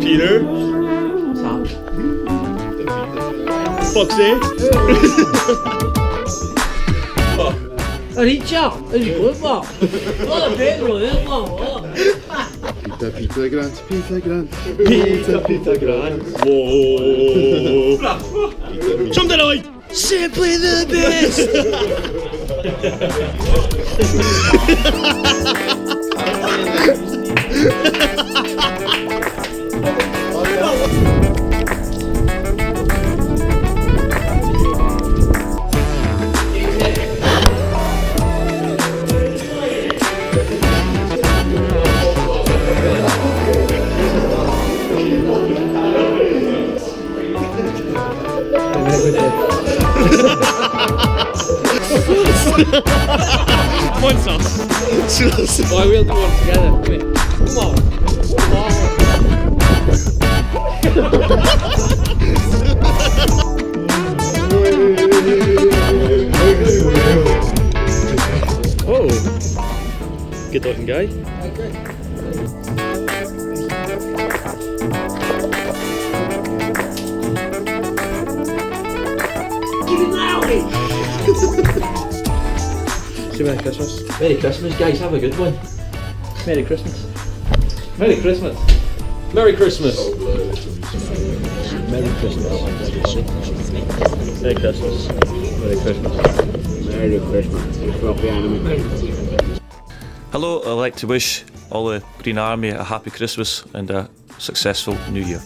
Peter. Foxy. Allez, ciao. Allez, revoir. Oh, bello, revoir. Pita, pita, grande, pita, grande. Pita, pita, grande. Wow. Som de l'œil. Simply the best. Ha ha ha ha! Monster. Why we'll do one together. Come on. Come on. Oh. Good looking guy. Say Merry Christmas. Merry Christmas, guys. Have a good one. Merry Christmas. Merry Christmas. Merry Christmas. Merry Christmas. Merry Christmas. Merry Christmas. Merry Christmas. You filthy animal. Hello, I'd like to wish all the Green Army a happy Christmas and a successful New Year.